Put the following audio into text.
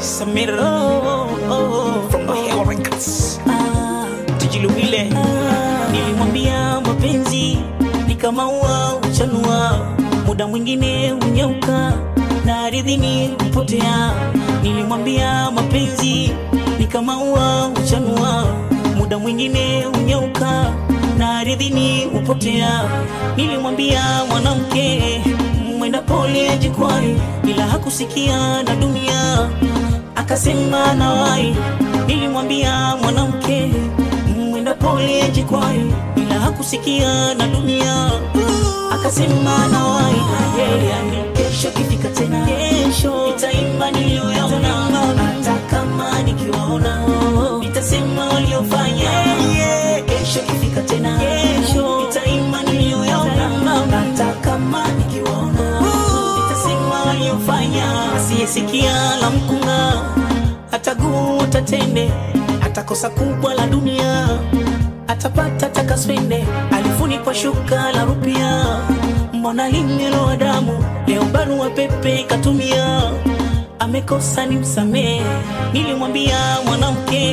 Samir from the Records. Tujilumile, nilimwambia mapenzi ni kama ua uchanua, muda mwingine unyauka na ardhini kupotea. Nilimwambia mapenzi ni kama ua uchanua, muda mwingine unyauka na ardhini hupotea. Nilimwambia mwanamke mwenda pole jikwai, ila hakusikia na dunia akasema nawai. Nilimwambia mwanamke mwenda pole jikwai, ila hakusikia na dunia akasema nawai. Yeah, kesho kifika tena, kesho itaimba niliyoyaona, hata kama nikiwaona waliofanya. Kesho kifika tena, kesho itaimba niliyoyaona, hata kama nikiwaona waliofanya. Asiyesikia la mkunga ataguta tende, atakosa kubwa la dunia, atapata takaswende, alifunikwa shuka la rupia. Mbona limeloa damu leo, barua pepe katumia, amekosa ni msamee. Nilimwambia mwanamke